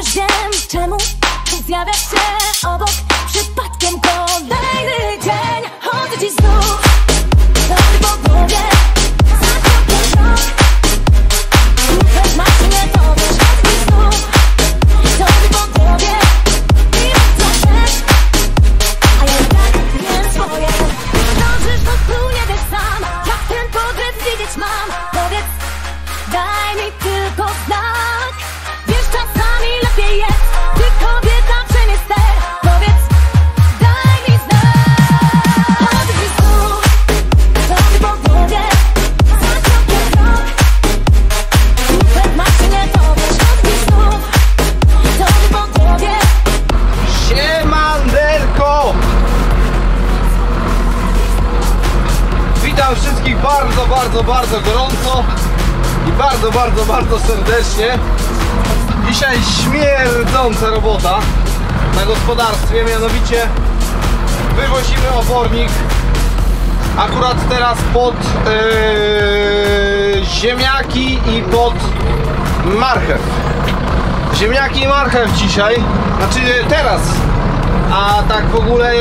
Chociaż wiem czemu nie zjawiasz się obok bardzo, bardzo, bardzo serdecznie. Dzisiaj śmierdząca robota na gospodarstwie, mianowicie wywozimy obornik akurat teraz pod yy, ziemniaki i pod marchew. Ziemniaki i marchew dzisiaj, znaczy teraz, a tak w ogóle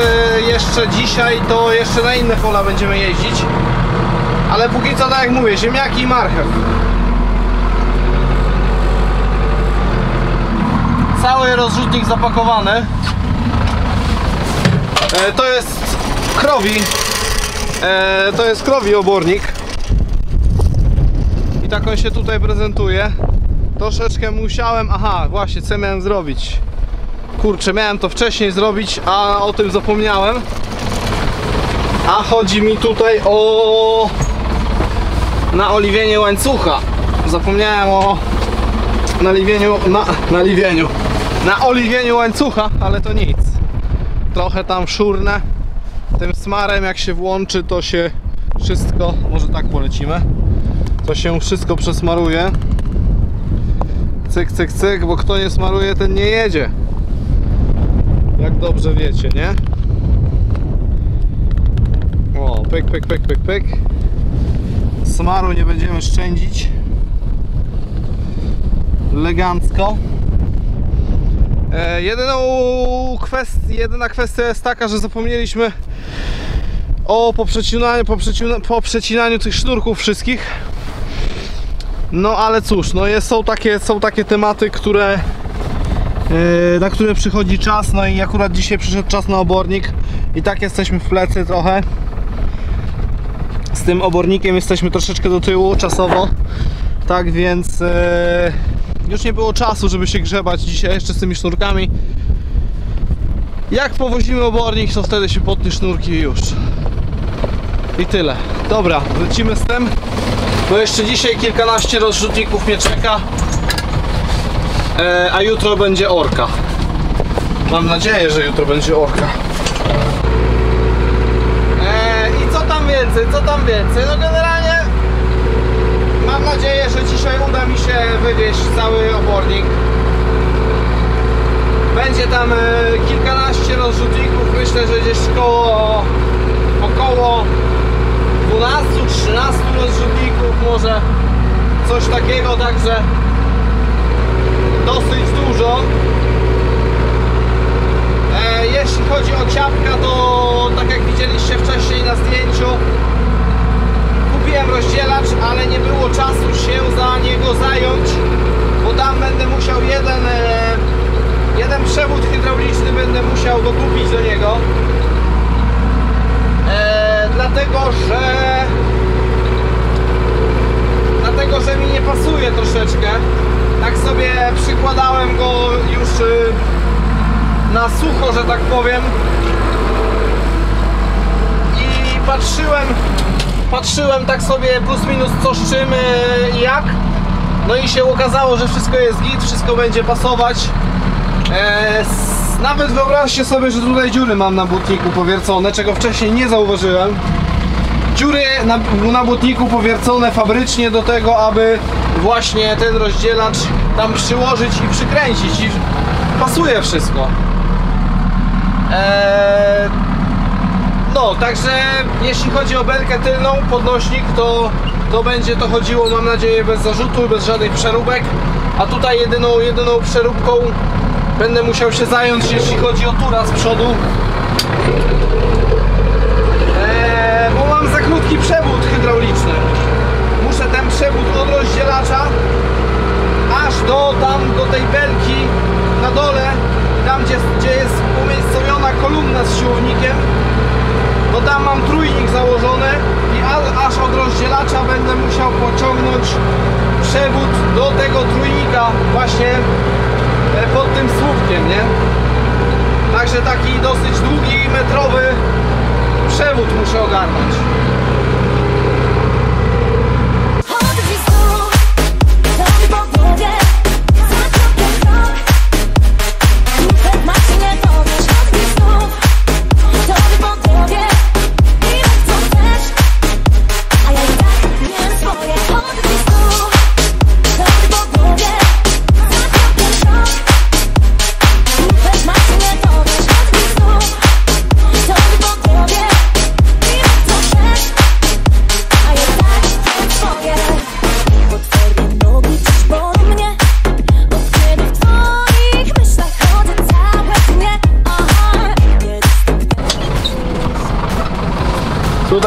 jeszcze dzisiaj to jeszcze na inne pola będziemy jeździć. Ale póki co tak jak mówię, ziemniaki i marchew. Cały rozrzutnik zapakowany. E, to jest krowi. E, to jest krowi obornik. I tak on się tutaj prezentuje. Troszeczkę musiałem, aha, właśnie, co miałem zrobić? Kurczę, miałem to wcześniej zrobić, a o tym zapomniałem. A chodzi mi tutaj o naoliwienie łańcucha. Zapomniałem o naliwieniu, na, naliwieniu, na oliwieniu łańcucha, ale to nic. Trochę tam szurnę. Tym smarem jak się włączy, to się wszystko, może tak polecimy, to się wszystko przesmaruje. Cyk, cyk, cyk, bo kto nie smaruje, ten nie jedzie. Jak dobrze wiecie, nie? O, pyk, pyk, pyk, pyk, pyk. Smaru nie będziemy szczędzić. Elegancko. E, jedyną kwest, jedyna kwestia jest taka, że zapomnieliśmy o poprzecinaniu, poprzecinaniu, poprzecinaniu tych sznurków wszystkich. No ale cóż, no jest, są, takie, są takie tematy, które yy, na które przychodzi czas, no i akurat dzisiaj przyszedł czas na obornik i tak jesteśmy w plecy trochę. Z tym obornikiem jesteśmy troszeczkę do tyłu czasowo, tak więc yy, już nie było czasu, żeby się grzebać dzisiaj jeszcze z tymi sznurkami. Jak powozimy obornik, to wtedy się potnie sznurki i już. I tyle. Dobra, lecimy z tym. Bo jeszcze dzisiaj kilkanaście rozrzutników mnie czeka. E, a jutro będzie orka. Mam nadzieję, że jutro będzie orka. E, I co tam więcej, co tam więcej? No generalnie mam nadzieję, że dzisiaj uda mi się wywieźć cały obornik. Będzie tam e, kilkanaście rozrzutników, myślę, że gdzieś koło około 12-13 rozrzutników, może coś takiego, także dosyć dużo. E, jeśli chodzi o ciapka, to tak jak widzieliście wcześniej na zdjęciu, kupiłem rozdzielacz, ale nie było czasu się za niego zająć, bo tam będę musiał jeden, e, jeden przewód hydrauliczny będę musiał dokupić do niego. E, dlatego, że dlatego, że mi nie pasuje troszeczkę. Tak sobie przykładałem go już y, na sucho, że tak powiem. I patrzyłem, patrzyłem tak sobie plus minus co z czym y, i jak. No i się okazało, że wszystko jest git, wszystko będzie pasować. E, nawet wyobraźcie sobie, że tutaj dziury mam na butniku powiercone, czego wcześniej nie zauważyłem. Dziury na, na butniku powiercone fabrycznie do tego, aby właśnie ten rozdzielacz tam przyłożyć i przykręcić i pasuje wszystko. Eee, no, także jeśli chodzi o belkę tylną, podnośnik, to, to będzie to chodziło, mam nadzieję, bez zarzutu, bez żadnych przeróbek. A tutaj jedyną, jedyną przeróbką Będę musiał się zająć, jeśli chodzi o tura z przodu. Eee, bo mam za krótki przewód hydrauliczny. Muszę ten przewód od rozdzielacza aż do tam, do tej belki na dole, tam gdzie, gdzie jest umiejscowiona kolumna z siłownikiem, to tam mam trójnik założony i aż od rozdzielacza będę musiał pociągnąć przewód do tego trójnika właśnie e, pod tym słupkiem, nie? Także taki dosyć długi, metrowy przewód muszę ogarnąć.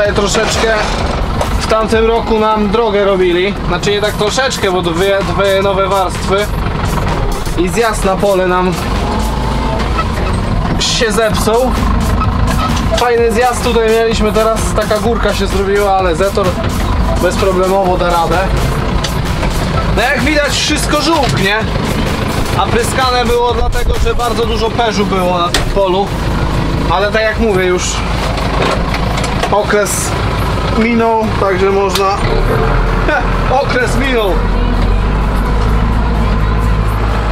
Tutaj troszeczkę w tamtym roku nam drogę robili. Znaczy nie tak troszeczkę, bo dwie, dwie nowe warstwy. I zjazd na pole nam się zepsuł. Fajny zjazd tutaj mieliśmy teraz, taka górka się zrobiła, ale Zetor bezproblemowo da radę. No jak widać wszystko żółk, nie? A pryskane było dlatego, że bardzo dużo perzu było na tym polu. Ale tak jak mówię już okres minął, także można. Okres minął.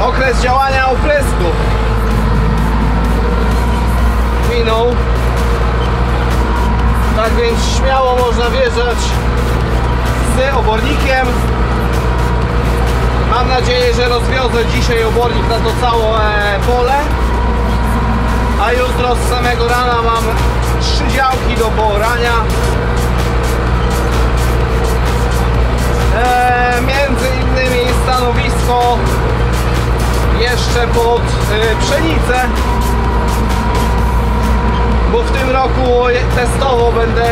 Okres działania opresku minął. Tak więc śmiało można wjeżdżać z obornikiem. Mam nadzieję, że rozwiozę dzisiaj obornik na to całe pole. A jutro z samego rana mam poorania. Eee, między innymi stanowisko jeszcze pod y, pszenicę. Bo w tym roku testowo będę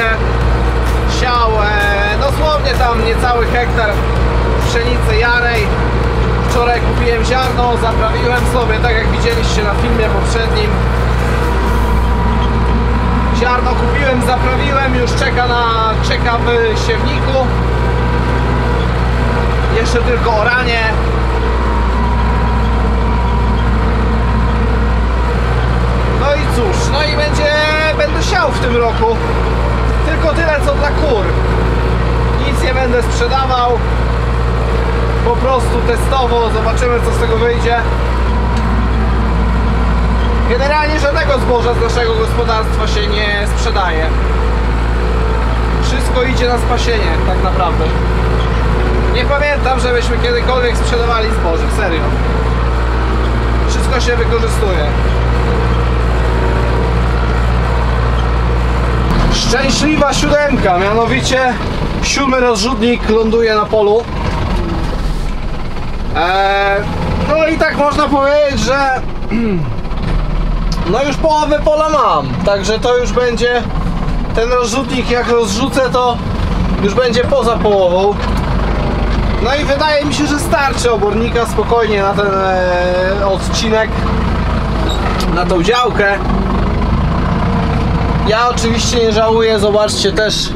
siał e, dosłownie tam niecały hektar pszenicy jarej. Wczoraj kupiłem ziarno, zaprawiłem sobie, tak jak widzieliście na filmie poprzednim. Ziarno kupiłem, zaprawiłem, już czeka na czeka w siewniku. Jeszcze tylko oranie. No i cóż, no i będzie, będę siał w tym roku. Tylko tyle co dla kur. Nic nie będę sprzedawał. Po prostu testowo zobaczymy co z tego wyjdzie. Generalnie żadnego zboża z naszego gospodarstwa się nie sprzedaje. Wszystko idzie na spasienie, tak naprawdę. Nie pamiętam, żebyśmy kiedykolwiek sprzedawali zboże, serio. Wszystko się wykorzystuje. Szczęśliwa siódemka, mianowicie siódmy rozrzutnik ląduje na polu. Eee, no i tak można powiedzieć, że no już połowę pola mam, także to już będzie ten rozrzutnik jak rozrzucę to już będzie poza połową. No i wydaje mi się, że starczy obornika spokojnie na ten e, odcinek, na tą działkę. Ja oczywiście nie żałuję, zobaczcie też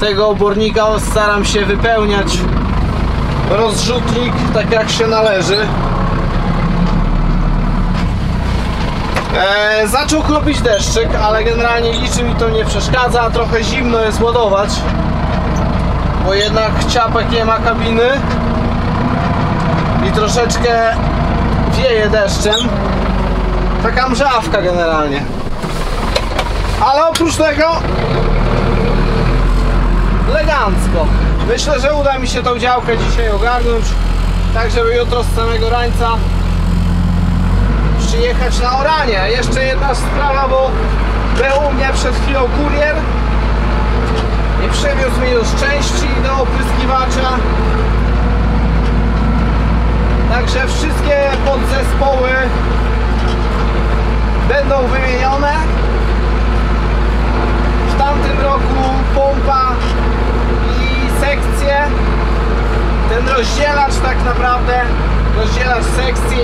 tego obornika, staram się wypełniać rozrzutnik tak jak się należy. E, zaczął kropić deszczyk, ale generalnie niczym mi to nie przeszkadza. Trochę zimno jest ładować, bo jednak ciapek nie ma kabiny i troszeczkę wieje deszczem. Taka mrzawka generalnie. Ale oprócz tego elegancko. Myślę, że uda mi się tą działkę dzisiaj ogarnąć, tak żeby jutro z samego rańca przyjechać na oranie. Jeszcze jedna sprawa, bo był u mnie przed chwilą kurier i przywiózł mi już części do opryskiwacza. Także wszystkie podzespoły będą wymienione. W tamtym roku pompa i sekcje. Ten rozdzielacz tak naprawdę, rozdzielacz sekcji.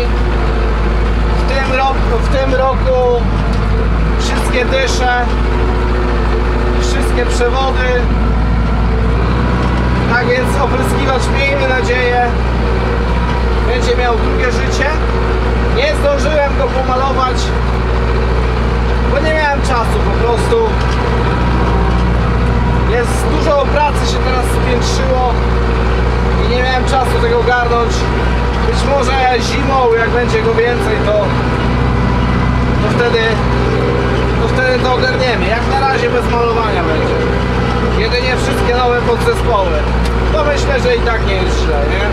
Tym roku, w tym roku wszystkie dysze, wszystkie przewody. Tak więc opryskiwacz miejmy nadzieję będzie miał drugie życie. Nie zdążyłem go pomalować, bo nie miałem czasu po prostu. Jest dużo pracy się teraz spiętrzyło i nie miałem czasu tego ogarnąć. Być może zimą, jak będzie go więcej, to, to wtedy to wtedy to ogarniemy. Jak na razie bez malowania będzie. Jedynie wszystkie nowe podzespoły. To myślę, że i tak nie jest źle, nie?